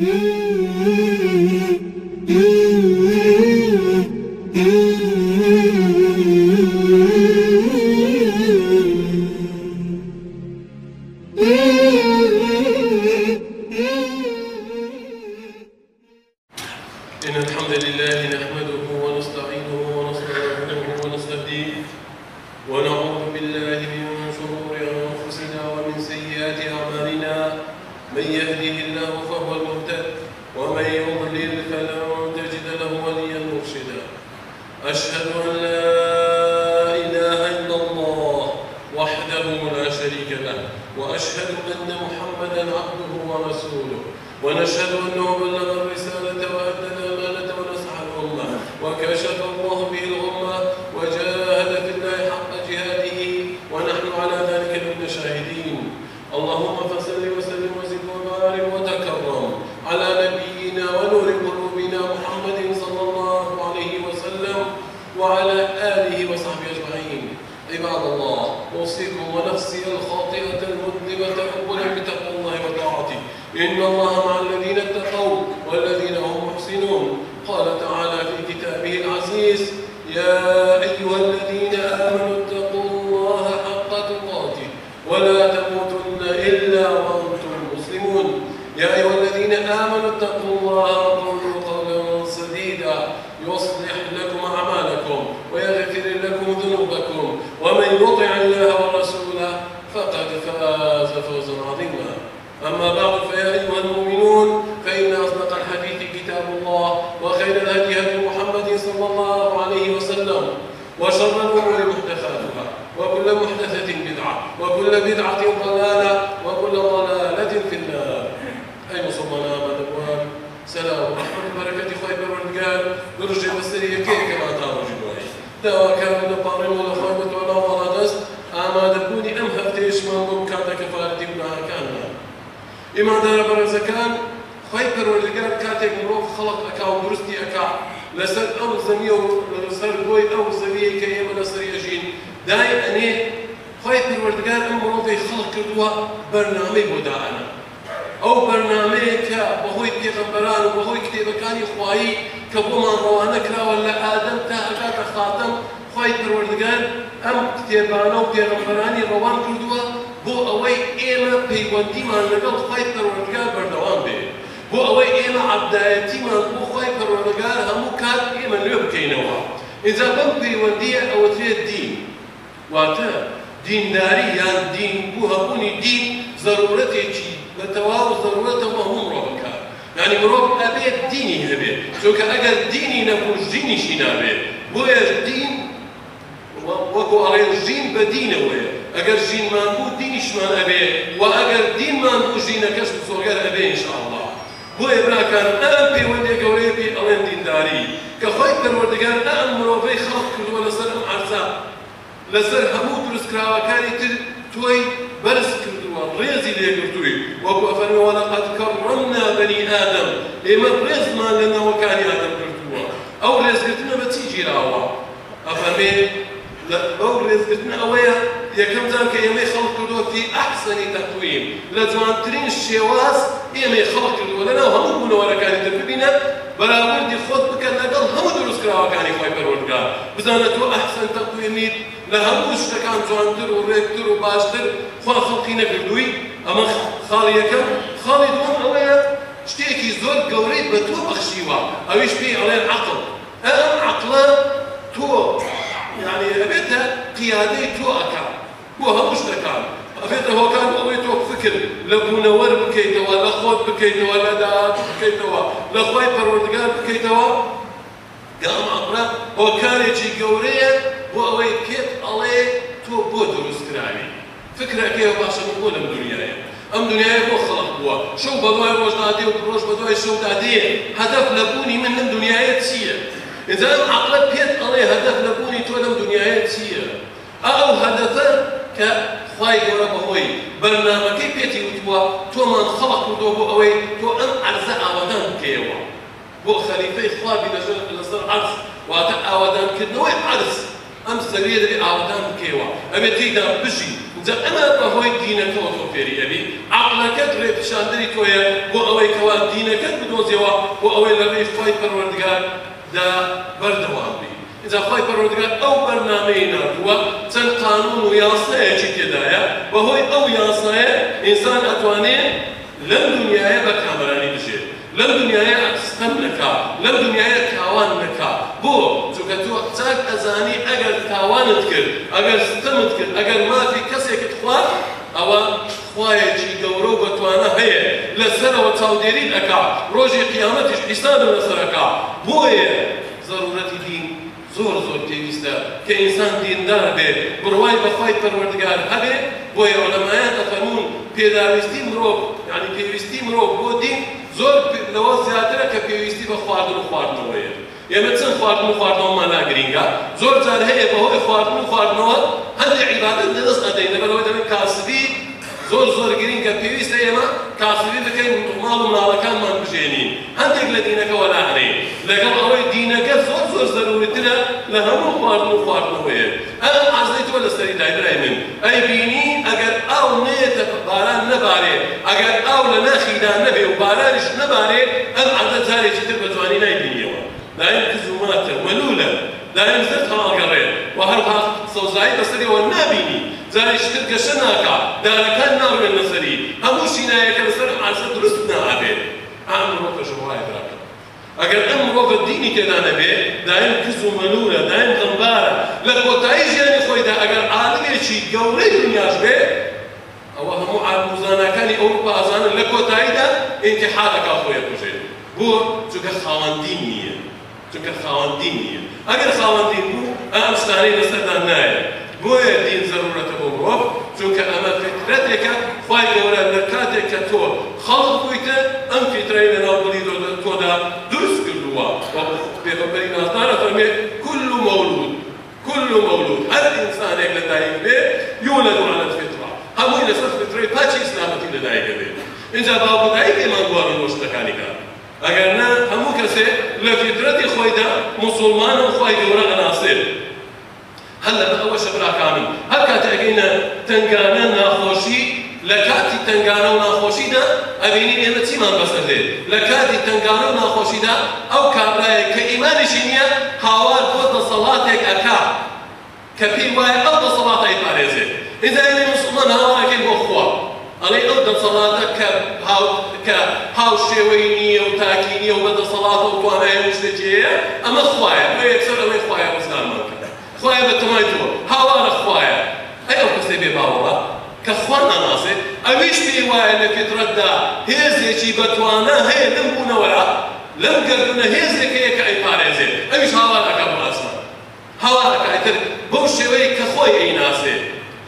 إن ونشهد أنه بلغ الرسالة وأدى الأمانة ونصح الأمة وكشف الله به وجاهد في الله حق جهاده ونحن على ذلك من شاهدين اللهم فصل وسلم وزد وبارك وتكرم على نبينا ونور قلوبنا محمد صلى الله عليه وسلم وعلى آله وصحبه أجمعين. عباد الله أوصيكم ونفسي الخاطئة المذنبة أولا بتقوى الله وطاعته. إن الله صلى الله عليه وسلم وشر الأمور محدثاتها وكل محدثة بدعة وكل بدعة ضلالة وكل ضلالة في النار. أي مصمنا مدوان سلام ورحمة بركة خيبر والقال برجع بسرية كيف كما تارجي دوا كان نبارم ولا خيبة ولا ولا أما دبوني أم هفتيش ما ممكن كفارتي بنا كان ئێمادارە بەڕێزەکان خی پەروەردگار کاتێک مرۆڤ خەڵق ئەکا و درستی ئەکا لەسەر ئەو زەمیە و لەسەر بۆی ئەو زەویە کە ئێمە لەسەر ئەژین دای ئەنێ خی پەروەردگار ئەم مرۆڤی خەڵق کردووە بەرنامەی بۆ داهەنا ئەو بەرنامەیە کە بەهۆی پێغەمبەران و بەهۆی کتێبەکانی خوایی کە بۆمان ڕەوانە کراوە لە ئادەم تا هەکاتە خاتەم خی پەروەردگار ئەم کتێبانە و پێغەمبەرانی ڕەوان کردووە بۆ ئەوەی ئێمە پەیوەندیمان لەگەڵ خی پەروەردگار بەردەوام بۆ ئەوەی ئێمە عەبدایەتیمان بۆ خی پەروەردگار هەموو کات ئێمە نوێ بکەینەوە ئینجا بەم پەیوەندیە ئەوەترێت دین واتە دینداری یان دین بوو هەبوونی دین ضرورەتێکی بە تەواو ضرورەتەوە هەموو مرۆڤەکە یعنی مرۆڤ ئەبێت دینی هەبێت چونکە ئەگەر دینی نەبوو ژینیشی نابێت بۆیە دین وەکو ئەڵێ ژین بە دینەوەیە ئەگەر ژینمان بوو دینیشمان ئەبێ و ئەگەر دینمان بوو ژینەکەش بزۆگەر ئەبێ ئینشاءالله بۆیە براکان ئەم پەیوەندێ گەورەیە پێ ئەڵێن دینداری کە خۆی پەروەردگار ئەم مرۆڤەی خەڵق کردووە لەسەر ئەم عەرزە لەسەر هەموو دروستکراوەکانی تر تۆی بەرز کردووە ڕێزی لێگرتووی وەکو ئەفەرمێ وەلەقەد کەڕەمنا بەنی ئادەم ئێمە ڕێزمان لە نەوەکانی ئادەم کردووە ئەو ڕێزگرتنە بە چی گیراوە ئەفەرمێ ئەو ڕێزگرتن ئەوەیە یەکەم جار کە ئێمەی خەڵق کردووە فی ئەحسەنی تەقویم لە جوانترین شێواز ئێمەی خەڵق کردووە لەناو هەموو بوونەوەرەکانی تر ببینە بەراوردی خۆت بکە لەگەڵ هەموو دروستکراوەکانی خۆی پەروەردگار بزانە تۆ ئەحسەن تەقویمیت لە هەموو شتەکان جوانتر و ڕێکتر و باشتر خوا خەڵقی نەکردووی ئەمە خاڵی یەکەم خاڵی دووەم ئەوەیە شتێکی زۆر گەورەی بە تۆ بەخشیوە ئەویش پێی ئەڵێن عەقڵ ئەم عەقڵە تۆ يعني ئەبێتە قیادەی تۆ ئەکا بۆ هەموو شتەکان ئەبێتە هۆکان ئەوەی تۆ فکر لە بوونەوەر بکەیتەوە لە خۆت بکەیتەوە لە داهات بکەیتەوە لە خۆی پەروەردگار بکەیتەوە گام عەقڵە هۆکارێکی گەورەیە بۆ ئەوەی پێت ئەڵێ تۆ بۆ دروستکراوی فکرەکەی باشە بۆ لەم دنیاە ئەم دنیای بۆ خەڵق بووە شەو بە دوای ڕۆژ دادێ و ڕۆژ بە دوای شەو دادێ هەدەف لە بوونی من چییە؟ إذا أم عقلت بيت الله هدف لبوني تولم دنيايات سيا أو هدفا كخواي قرب هوي برنامجي بيتي وتوا تو من خلق ودوبو أوي تو أم أرزاء أودان كيوا بو خليفة إخوابي نزل نزل عرض وأتا أودان كدنوي عرض أم سرية دي أودان كيوا أبي تيدا بشي جا ئەمە بەهۆی دینەکەەوە تۆ فێری ئەبی. عقلەکەت ڕێپشاندری تۆیە بۆ ئەوەی کەوا دینەکەت بدۆزیەوە بۆ ئەوەی لە ڕێی خۆی پەروەردگار دا بەردەوام بی. إذا خۆی پەروەردگار ئەو بەرنامەی نردووە چەند قانون و یاسایەکی تێدایە بەهۆی ئەو یاسایە ئینسان ئەتوانێت لەم دنیاە بە کامەرانی بژێت لەم دنیاە ستەم نەکا لەم دنیاە تاوان نەکا. بۆ چونکە تۆ چاک ئەزانی ئەگەر تاوانت کرد ئەگەر ستەمت کرد ئەگەر مافی کەسێکت خوارد ئەوە خوایەکی گەورە و بەتوانە هەیە. لەسەرەوە چاودێری ئەکا ڕۆژی قیامەتیش حیساب لەسەرەکە بۆیە ضرورەتی دین زۆر زۆر پێویستە کە ئینسان دیندار بێ بڕوای بەخوای پەروەردگار هەبێ بۆیە ئەوڵەمایان دەفەرمون پێداویستی مرۆڤ یعنی پێویستی مرۆڤ بۆ دین زۆر لەوە زیاترە کە پێویستی بە خواردن و خواردنەوەیە ئێمە چەند خواردن و خواردنەوەمان ناگرینگە زۆر جار هەیە بەهۆی خواردن و خواردنەوە هەندێک عیبادەت لەدەست ئەدەین لەبەرەوەی دەبێت کاسبی زۆر زۆر گرینگە پێویستە ئێمە کاسبی بکەین ماڵ و ماڵەکانمان بژێنین هەندێک لە دینەکەەوە لاهەنەی لەگەڵ ئەوەی دینەکە لە هەموو خواردن و خواردنەوەیە ئەم ئازەیتەوە لەسەری دایبرای من. ئەی بینی ئەگەر ئاو نێتە باران نەبارێ ئەگەر ئاو لە ناخیدا نەبێ و بارانش نەبارێ ئەم عادە جارێکی تر بە جوانی نایبینیەوە دایم کزوماتە وەلولە دایم زرد هەڵگەڕێ و هەروها سەوزایی بەسەریەوە نابینی جارێکتر گەشە ناکا. دارەکان ناڕێن لەسەری هەموو شینایەکە لەسەر ئاسە دروست نابێت ئام مرۆڤ پێشەوای براکە ئەگەر ئەم مرۆڤ دینی تێدا نەبێ دایم کز و مەلولە دایم غەمبارە لە کۆتایی ژیانی خۆیدا ئەگەر عالمێکی گەورەی دنیاش بێ ئەوە هەموو عالموزانەکانی ئەوروپا ئازانن لە کۆتاییدا ئینتحارەکە خۆیە کوژێت بۆ چونکە خاوەندین نییە چونکە خاوەندین نییە ئەگەر خاوەندین بوو ئەم شتانەی لەسەردا نایە بۆیە دین ضرورەتە بۆ مرۆڤ چونکە ئەمە فکرەتێکە خوای گەورە لە کاتێک کە تۆ خەڵق بوویتە ئەم فیترەی لە ناوبڵی تۆدا دروست کردووە پێغەمبەری نازدارە فەرمێ كل مولود كل مولود هەر ئینسانێک لەدایک بێ یولد على الفطرة هەمووی لەسەر فطرەی پاچی ئیسلامەتی لەدایک بێت اینجا گوارن بۆ شتەکانی کار ئەگەر نه هەموو کەسێ لە فیترەتی خۆیدا مسلمان و خی گەورە ئەناسێت هەل لە ئەوە شەبراکانم هەر کاتە ئەگەینە تنگانە لە کاتی تنگانە و ناخۆشیدا ئەبینی ئێمە چیمان بەسەر دێت لە کاتی تنگانە و ناخۆشیدا ئەو کابرایە کە ئیمانیشی نییە هاوار بۆ دەسەڵاتێک ئەکا. کە پێی وایە ئەو دەسەڵاتە ئیپارێزێت ئینجا ئێمە مسلمان هاوارەکەی بۆ خوا. ئەڵێ ئەو دەسەڵاتە کە هاو شێوەی نییە و تاکی نییە و بە دەسەڵاتە و توانایە شتێکیەیە ئەمە خوایە. بۆ یەکسەر ئەوەی خوایە کرد. خوایە بە تەمای تۆ. هاوارە خوایە ئەی ئەو کەسێ بێ باوەڕە کە خوا ناناسێ ئەویش پێی وایە لە فیترەتدا هێزێکی بەتوانە هەیە لەم بوونەوەرە لەم گردونە هێزێکەیە کە ئەیپارێزێ ئەویش هاوارەکە بۆ ئاسمان هاوارەکە ئەتر بەو شێوەیە کە خۆی ئەیناسێ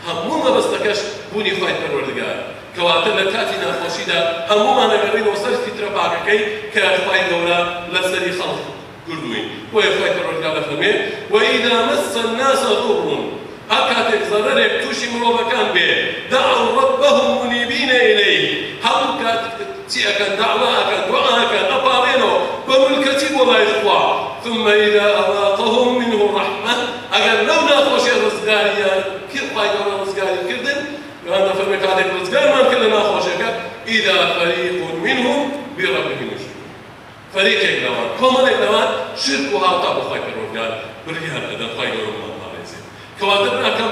هەموو مەبەستەکەش بوونی خۆی پەروەردگار. کەواتە لە کاتی ناخۆشیدا هەمومان ئەگەڕینەوە سەر فیترە پاکەکەی کە خی گەورە لەسەری خەڵق کردوین بۆیە خۆی پەروەردگار دەفەرمێ وئیدا مەسە الناس ضر هەر کاتێک زەرەرێک تووشی مرۆڤەکان بێ دعوا ربهم منيبين إليه. هەموو کات چی ئەکەن دعوا ئەکەن دعا ئەکەن ئەپاڕێنەوە بە ملکەتی بۆ لای ثم إذا أذاقهم منه رحمة أجل لو ناخوشي رزقاريا كيف خواهي قولا رزقاري كردن قال فرمي كاتك رزقار ما كل ناخوشك إذا فريق منهم بربهم يشركون فريق يقلوان كومن يقلوان شرك وهاوتا بخواهي قرون بريان أدن خواهي أكم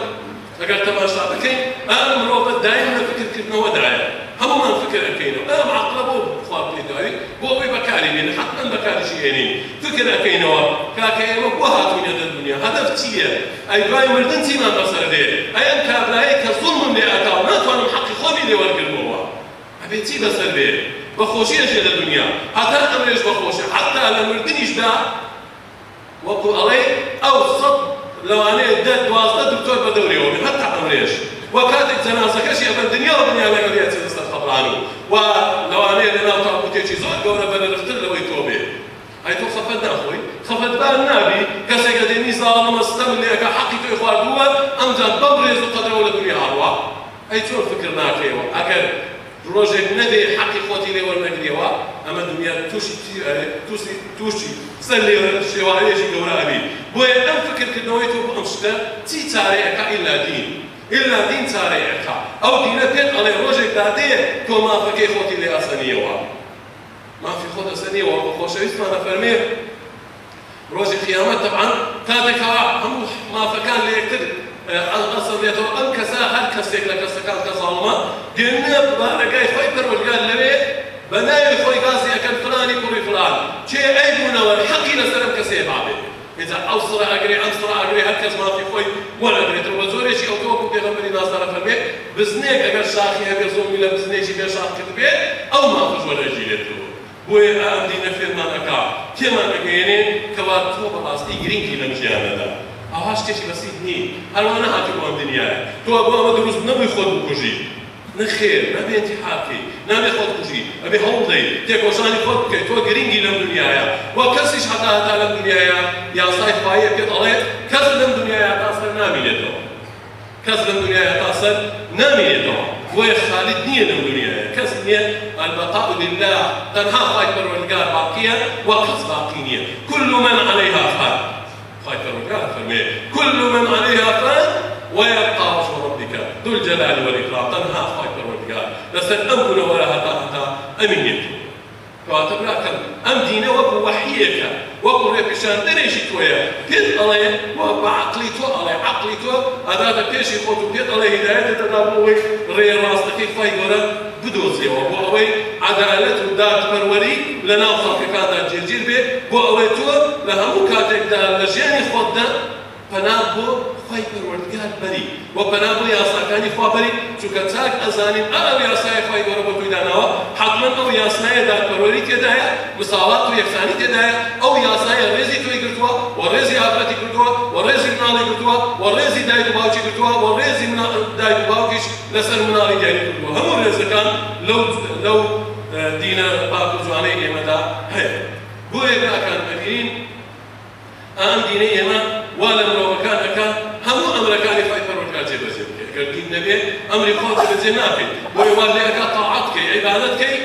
أجل تماشا بكين أنا مروبة دائما فكر كدنا ودعايا هم من فكر أكينو أنا معقلبو خواب بيداري بو بي بكاري من حتما بكاري شيئين. فكر أكينو كاكيما بوهاتون يد الدنيا. هدف تيه أي دواي مردن تيمان بصر دي. أي أم كابلاي كظلم لي أكاو ناتوانم خوبي لي ورقلبوا أبي تي بصر دي. بخوشي أجل الدنيا. حتى أمريش بخوشي؟ حتى أنا مردنيش دا. وقو علي أو صد لو أنا داد واسطة دكتور بدوري يومي حتى أمريش وكاتك جنازة كشي أبن دنيا ودنيا لك رياتي استخبرانو ولو أنا لنا طاقوتي زود قولة بنا نختل لو يتوبي أي تو خفت ناخوي خفت بال نابي كسي قديني ظالم استمن لك حقي تو إخوار دوا أم جان ببرز قدر ولا دنيا هاروا. أي تو فكر ناكيوا أكر ڕۆژێک نەبێ حەقی خۆتی لێوە نەگرێەوە ئەمە تووشی تووسی تووشی سەر لێ شێوانەیەشی گەورە ئەبی بۆیە ئەم فکرکردنەوەی تۆ ئەم شتە چی چارەیەەکە ئیلا دین إلا دین چارەیەکە ئەو دینە پێت ئەڵێ ڕۆژێک دادەیە تۆ مافەکەی خۆتی لێ ئاسەنیەوە مافی خۆت ئەسەنیەوە بە خۆشەویستمانە فەرمێ ڕۆژی قیامەت طبعا کاتێکەوە هەموو مافەکان لە یەکتر ئەسەڵێتەوە ئەم کەسا هەر کەسێک لە کەسەکان کە زاڵمە دێنە بارەکەی خۆی پەروەردگار لەوێ بە ناوی خۆی گازی ئەەکەن فلانی کوڕی فلان چێ ئەی بوونەوە حەقی لەسەرم کەسێ بابێت إذا أوصر أجري أنصر أجري هكذا ما في خوي؟ ولا أجري ترى بزوري شيء أو توقف في غمري ناس على فرمي بزنيك أجر شاخي أجر زومي لا بزنيك شيء بيشاخ كتبه أو ما فيش ولا جيلته هو أمدي نفر ما نكا. كما نجيني كوات هو بلاستي جرين كي لمجيانا ده أهاش كشي بسيط ني. هل أنا هاتي قوام دنيا تو أبو أما تيكو شاني خود كي تو جرينجي لم دنيايا وكسيش حتى هتا لم دنيايا يا صايف باية بيت عليه كس لم دنيايا تاصل نامي لتو كس لم دنيايا تاصل نامي لتو وخالد نية لم دنيايا كس نية البقاء لله تنها خايف بالرجال باقية وكس باقية كل من عليها فان خايف بالرجال فرمي كل من عليها فان ويبقى وجه ربك ذو الجلال والإكرام. تنها خايف بالرجال لسن أمن ولا هتا هتا أمنيته كاتب لكن أم دينا وكو وحيك. وكو ريبشان دريشي تويا. بيت علي. وبعقلي تو علي. عقلي تو. هذا تكيشي خوتو. بيت علي هداية تدابوي ري راس تكيف فاي غورا بدوزي. وبو أوي. عدالة ودات بروري لنا خلق كان جرجير بي. بو أوي تو. لهمو كاتك دا لجيني خود دا فنابو خی پەروەردگار بەری و بەنابوو یاساکانی خوا بەری چونکە چاک ئەزانین ئەو یاسای خی گەورە بۆ توی داناوە؟ حتمما ئەو یاسنایە دادپەروەری تێدایە مساوات و یەکسانی تێدایە ئەو یاسایە ڕێزی توی گرتووە و ڕێزی ئافرەتی کردووە و ڕێزی مناڵی کردووە و ڕێزی دایک و باوکی کردووە و ڕێزی دایک و باوکیش لەسەر مناڵی دیاری کردووە. هەموو ڕێزەکان لەو لەو دینە پاک و جوانەی ئێمەدا هەیە. بۆیە براکان بەبینین ئەم دینەی ئێمە وا لە مرۆڤەکان ئەەکە هەموو ئەمرەکانی خۆی پەروەردگار جێبەجێ بکەیت ئەگەر دین نەبێ ئەمری خۆت بەجێ ناکەیت بۆیە وا لێ ئەکا تاعات بکەی عیبادەت بکەی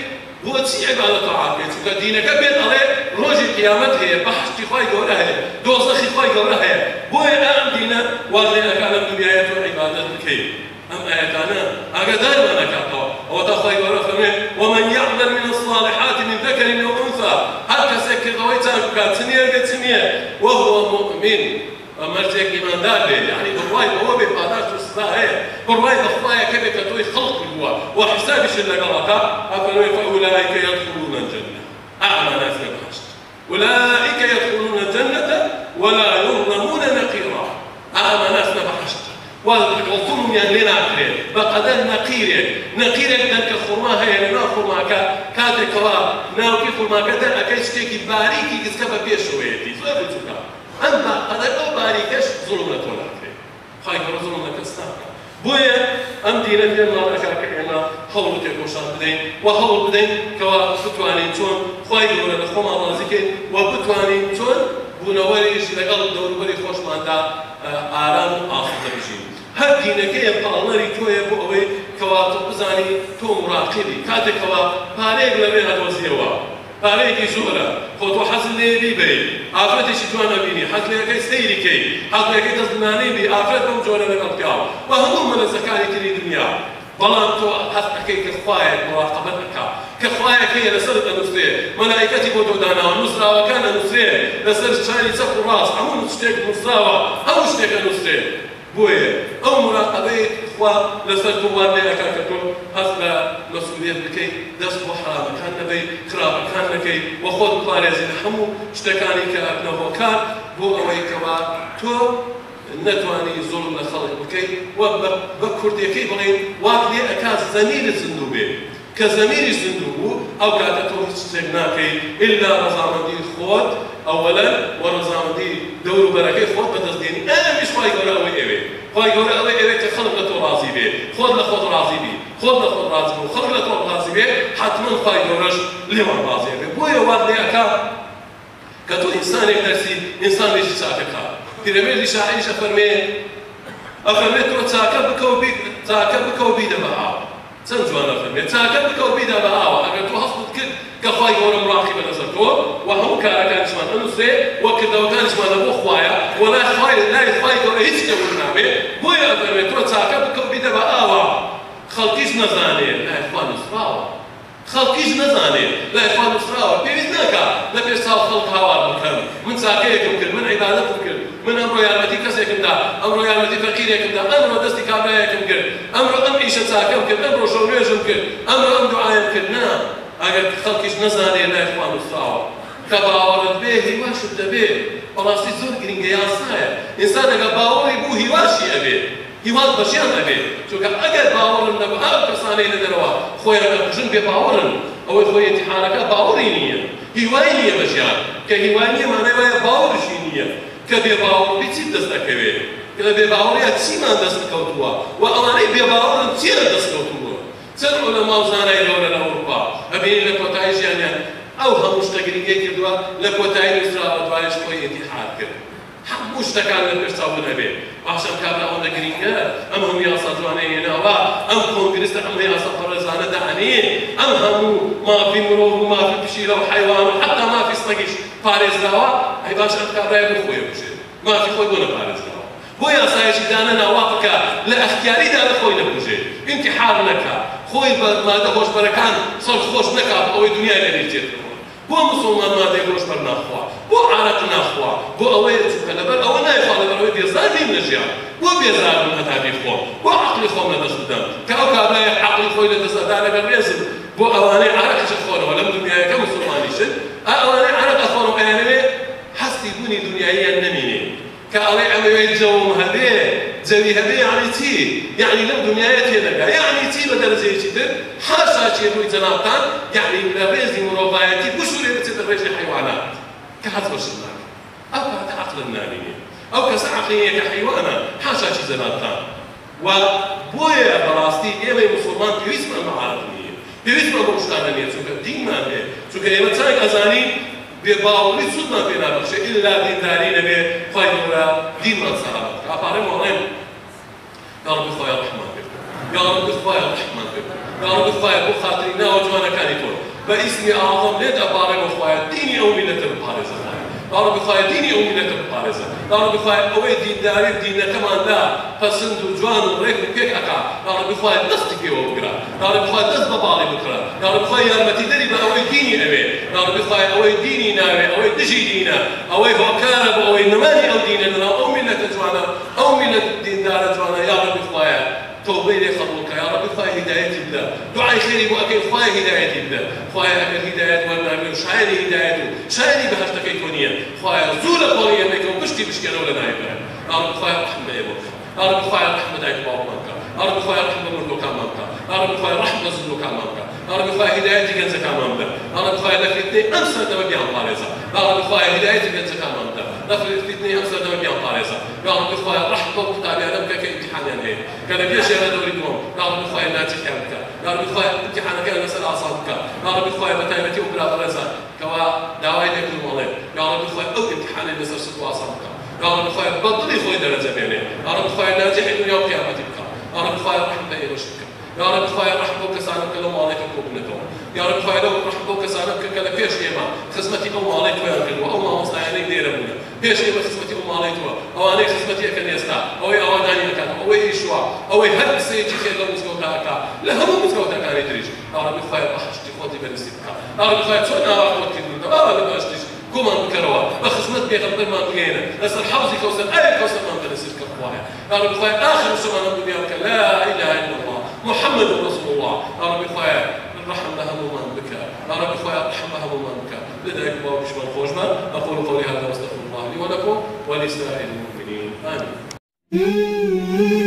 بۆ چی عیبادەت تاعات بکەیت چونکە دینەکە بێت ئەڵێ ڕۆژی قیامەت هەیە بەحشتی خۆی گەورە هەیە دۆزەخی خۆی گەورە هەیە بۆیە ئەم دینە وا لێ ئەکا لەم دنیایە تۆ عیبادەت بکەیت ئەم ئاەتانە ئاگادارمان ئەکاتەوە ئەوە تا خۆی گەورە فەرمێ ومن يعمل من الصالحات من ذكر أو أنثى. هل كسك كذوي تاكا تنيا كتنيا وهو مؤمن. مرجك إيمان دار يعني برواي هو بقادات الصلاة برواي بخوايا كذا كتوي خلق جوا وحسابش اللي قالك أفنوا فأولئك يدخلون الجنة. أعلى ناس بحشت أولئك يدخلون الجنة ولا يظلمون نقيرا. أعلى ناس بحشت والظلم لنا عقلين بقدر نقيرك نقيرك دنك خرما هي لنا خرما كا. كاتك كوا ناو كي خرما كدا أكيد تيجي باريكي كسكبا بيشويتي سوى بتوكا ئەمما قەدەر ئەو باریکەش زوڵم لە تۆ ناکرێت. خی گەڕ زوڵم لە کەس ناکە بۆیە ئەم دیرە پێ ماڕەکە کە ئێمە هەوڵ تێکۆشان بدەین و هەوڵ بدەین کەوا بتوانین چۆن خی گەورە لە خۆمان ڕازیکەین و بتوانین چۆن بوونەوەریش لەگەڵ دەوروبەری خۆشماندا ئارام و ئاخدە بژین هەر دینەکەیە پاڵنەری تۆیە بۆ ئەوەی کەوا تۆ بزانی تۆ مڕاقیبی کاتێکەوە پارەیەک لەوێ هەدۆزیەوە. پارەیەکی زۆرە خۆ تۆ حەزم لێبی بی ئافرەتێکی توان نبینی حەزلەکەی سەیریکەی حەزلەکەی دەستمانەی بی ئافرەت بەم جۆرە لەگەڵ پیاوە و هەموو مەلەزەکانی تری دنیا بەڵام تۆ حەز ئەەکەی کە خوایەک مراقبەت ئەکا کە خوایەک هەیە لەسەر دەنووسێ مەلایکەتی بۆ تۆ داناوە نووسراوەکان دەنووسێ لەسەر چاری چەپ و ڕاست هەموو شتێک نووسراوە هەموو شتێک دەنووسێ بۆیە ئەو مراقبەی خوا لەسەر تووان لێ ئەکا کە تۆ هەست مەسئولیت بکەیت دەست بۆ حرامەکان نەبەی خراپەکان نەکەی وە خۆت بپارێزی لە هەموو شتەکانی کە ئەبنەوەکان بۆ ئەوەی کەوا تۆ نتوانی زۆڵم لە خەڵک بکەیت وە بە کوردەکەی بڵێن وات لێ ئەکا زەمیرت زندوو بێ کە زەمیری زندوو بوو ئەو کاتە تۆ هیچ شتێک ناکەی ئللا ڕەزامەندی خۆت ئەوەلە و بەرەکەی خۆت بەدەستێنی ئەمیش خی گەورە ئەوەی ئەوێ خی بی. خۆت لە خۆت ڕازی بوو خەڵک لە تۆ ڕازی بێ حتمما خی گەورەش لێوان ڕازی بێ بۆیە وات لێ ئەکا کە تۆ ئینسانێک دەرسی ئینسانێکی چاکەکە پیرەمێردی شاعریش ئەفەرمێ ئەفەرمێت تۆ چاکە بکە و چاکە بکە و بیدە بە ئاو. چەند جوانە فەرمێت چاکە بکە و بیدا بە ئاوە ئەگەر تۆ هەستت کرد کە خی گەورە مراقی بەدەسەر تۆ و هەموو کارەکانیشمان ئەنووسێ لە بۆ خوایە و لای خی لای خی گەورە هیچ کەون نابێ بۆیە ئەفەرمێت تۆ چاکە بکە و بیدە بە ئاوە. خەڵکیش نەزانێت لای خوا نووسراوە خەڵکیش نەزانێت لای خوا نووسراوە پێویست ناکە لە پێش ساڵ خەڵک هاوار بکەم. من چاکەیەکم کرد من عیبادەتم کرد. من ئەمڕۆ یارمەتی کەسێکم دا ئەمڕۆ یارمەتی فەقیرێکم دا ئەمڕۆ دەستی کابرایەکم کرد. ئەمڕۆ ئەم ئیشە چاکەم کرد ئەمڕۆ شەو نوێژم کرد. ئەمڕۆ ئەم دوعایم کرد. نا ئەگەر خەڵکیش نەزانێت لای خوا نووسراوە کە باوەڕت بێ هیواشت دەبێ. بەڕاستی زۆر گرنگە یاسایە. ئینسان ئەگەر باوەڕی بوو هیواشی ئەبێ. هیواد بەشیان ئەبێ چونکە ئەگەر باوەڕم نەبوو ئەو کەسانەی لە دەرەوە خۆیان ئەکوژن بێ باوەڕن ئەوەی خۆی ئەتیحانەکە باوەڕی نییە. هیوای نییە بەژیان کە هیوای نییە مانای وایە باوەڕشی نییە. کە بێ باوەڕی چیت دەست دەکەوێت کە لە بێ باوەڕیە چیمان دەست کەوتووە. و ئەوانەی بێ باوەڕن چیە دەست کەوتووە. چەند عولەما و زانای گەورە لە ئەوروپا. ئەبینی لە کۆتایی ژیانیان. ئەو هەموو شتە گرنگی کردووە لە کۆتایی نووسراوە دوایش خۆی ئێتیحاد کرد. هەموو شتەکان لە پێشچاوبوون هەبێ باشم کابرا ئەوەندە گرینگە ئەم هەموو یاسا جوانەی هێناوە ئەم کۆنگرستە ئەم یاسا پەرۆزانە دەهەنێ ئەم هەموو مافی مرۆڤ و مافی پشیلە و حیوان و حتا مافی سمەگیش پارێزراوە ئەی باش ئەم کابرای بۆ خۆی بکوژێت مافی خۆی بۆ نەپارێزراوە بۆ یاسایەکی دانە ناوا بکە لە ئەختیاریدا لە خۆی نەکوژێت انتحار نەکە خۆی مادە خۆشبەرەکان سەرخۆش نەکا ئەوەی دنیای لەنێجێت بۆ مسلمان مادەی بەر ناخوا بۆ عرق ناخوا بۆ ئەوەی چکە لەبەر ئەوە نایخوا لەبەر ئەوەی بێزار بین لە ژیان بۆ بێزار بن هەتابی خۆم بۆ عقلی خۆم لە دەست بدەم. کە ئەو کابرای عقلی خۆی لە دەستدا لەبەر ڕێزم بۆ ئەوانەی عرقشت خۆنەوە لەم دنیایەکە مسلمانیشن ئەوانەی عرق ئەخۆنەوە ئەیانەوێ هەستی بوونی دنیاییان نەمینێ. کە ئەڵێ ئەمەوێت جەوم هەبێ جەوی هەبێ یعنی چی؟ یعنی لەم دنیایە تێدەگا یعنی چی بە دەرەجەیەکی تر؟ حاشا ڕووی جەنابتان یعنی لە ڕێزی مرۆڤایەتی بشورێ بچێتە ڕێژی حیوانات. کە حەز بەشت ناکە ئەو کاتە عقلت نابینێ. ئەو کەسە عقلەیە کە حیوانە. حاشا چی جەنابتان و بۆیە بەڕاستی ئێمەی مسلمان پێویستمان بە عارف نییە. پێویستمان بۆ شتانە نییە. چونکە دینمان هەیە. چونکە ئێمە چاک ئەزانین بێباوەڕی سوودمان پێ نابەخشێ ئللا دینداری نەبێ خۆی سەحابەت ئاپارەی مەڵێم یا رب ڕحمان بێت یا رب خۆیان ڕحمان بێت یا رب خاتری ناوە جوانەکانی تۆ بە ئیسمی ئاڵم لێت ئەپارەی خۆیان دینی ئەو میلەتە بپارێزە یا رب خۆیان دینی ئەو میلەتە بپارێزە یا رب خۆیان ئەوەی دینداری دینەکەمان لا پەسند و جوان و ڕێک و پێک ئەکا یا رب خۆیان دەستی پێوە بگرە یا رب خۆیان دەست بە باڵی بکرە یا رب خۆیان یارمەتی دەری بە ئەوەی دینی ئەوێ یا رب ناوێ ئەوەی دژی دینە ئەوەی هۆکارە بۆ ئەوەی نەمانی ئەو دینە لەناو ئەو میلەتە جوانە ئەو میلەت دیندارە جوانە یا رب توبه لي خبرك يا رب خواهي هدايتي بدا دعاء خيري وأكيد خواهي هدايتي بدا خواهي أكيد هداية وأنا من شايني هدايته شايني بهشتك كونية خواهي زول قولي انك بشتي بشكل ولا نايبة يا رب خواهي رحمة ايبو يا رب خواهي رحمة دايت بابا. يا رب خواهي رحمة مرلو كامانك يا رب خواهي رحمة زلو كامانك يا رب خواهي هدايتي كنزة كامانك يا رب خواهي لفتني أمسى دمبي عن طارزة يا رب خواهي هدايتي كنزة كامانك لفتني أمسى دمبي عن طارزة يا رب خواهي رحمة وقتابي أنا بك كامتحان يعني كان بيش يا دوري دوم يا رب خواهي ناجح يامك يا رب خواهي امتحانك أنا مسألة أصابك يا رب خواهي بتايمتي وبلا برزة كوا دعوة لك المولد يا رب خواهي أو امتحان اللي سر ستوا أصابك يا رب خواهي بطلي خوي درجة بيني يا رب خواهي ناجح الدنيا وقيامتك يا رب خواهي رحمة إيروشك يا رب خواهي رحمة وكسانك لهم عليك وكبنتهم يا رب خواهي لو رحمة وكسانك كلا بيش إيما خدمتي أم عليك ويركن وأم مصاياني دير أبونا بيش إيما خدمتي أم عليك أو أنا خدمتي أكن يستا أو أو داني مكان أو إيشوا أو هل سيجي خير لو مسكوتا أكا لا هم مسكوتا كان يدريج يا رب خواهي بحشتي خودي بنسيبك يا رب خواهي تسونا وقتي ما ولا باشتيش كومان بكروا بخدمت بيغمبر ما بغينا بس الحوزي كوسر أي كوسر ما بنسير كفوايا يا رب خواهي آخر سبحان الدنيا لا إله إلا الله محمد رسول الله. يا رب خواهي الرحم لها ممان بك. يا رب خواهي الرحم لها ممان بك. لذلك باب بشمال خوشما أقول قولي هذا واستغفر الله لي ولكم ولسائر المؤمنين. آمين.